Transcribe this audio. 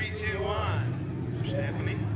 Three, two, one. For Stephanie.